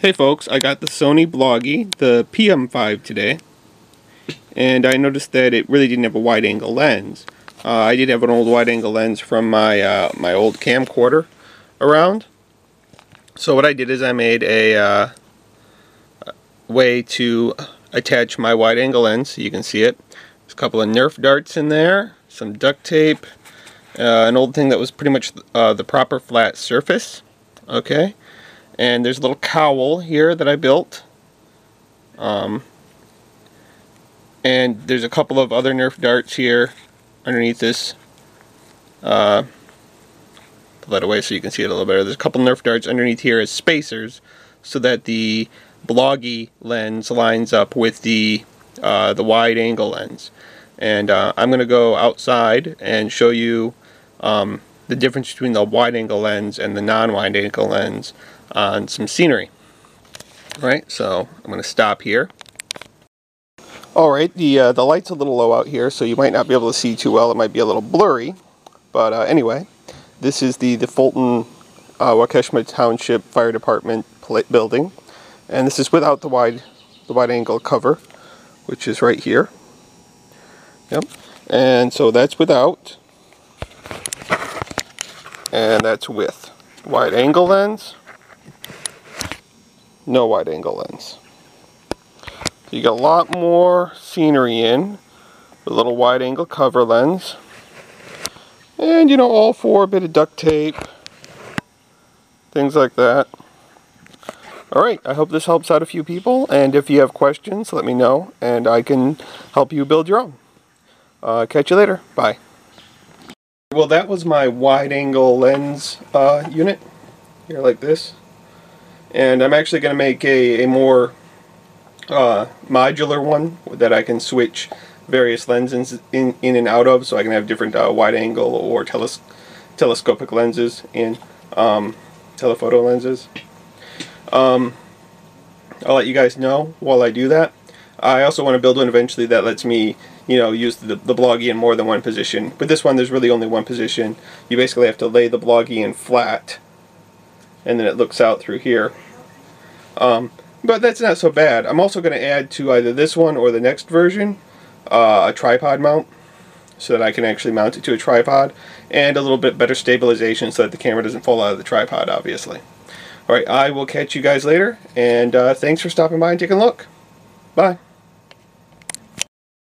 Hey folks, I got the Sony Bloggie, the PM5 today, and I noticed that it really didn't have a wide angle lens. Uh, I did have an old wide angle lens from my uh, my old camcorder around. So what I did is I made a uh, way to attach my wide angle lens, so you can see it. There's a couple of Nerf darts in there, some duct tape, uh, an old thing that was pretty much uh, the proper flat surface. Okay. And there's a little cowl here that I built. Um, and there's a couple of other Nerf darts here underneath this. Uh, pull that away so you can see it a little better. There's a couple Nerf darts underneath here as spacers so that the Bloggie lens lines up with the uh, the wide angle lens. And uh, I'm going to go outside and show you um, the difference between the wide angle lens and the non-wide angle lens on some scenery. Right, so I'm going to stop here. Alright, the, uh, the light's a little low out here, so you might not be able to see too well. It might be a little blurry. But uh, anyway, this is the, the Fulton uh, Township Fire Department building. And this is without the wide, the wide angle cover, which is right here. Yep. And so that's without. And that's with. Wide angle lens no wide angle lens. So you got a lot more scenery in, a little wide angle cover lens, and you know all for a bit of duct tape, things like that. Alright, I hope this helps out a few people, and if you have questions, let me know, and I can help you build your own. Uh, catch you later. Bye. Well, that was my wide angle lens uh, unit, here like this and I'm actually going to make a, a more uh, modular one that I can switch various lenses in, in and out of so I can have different uh, wide angle or teles telescopic lenses and um, telephoto lenses. Um, I'll let you guys know while I do that. I also want to build one eventually that lets me you know, use the, the bloggie in more than one position. But this one, there's really only one position. You basically have to lay the bloggie in flat and then it looks out through here. Um, but that's not so bad. I'm also going to add to either this one or the next version uh, a tripod mount so that I can actually mount it to a tripod and a little bit better stabilization so that the camera doesn't fall out of the tripod obviously. Alright, I will catch you guys later and uh, thanks for stopping by and taking a look. Bye.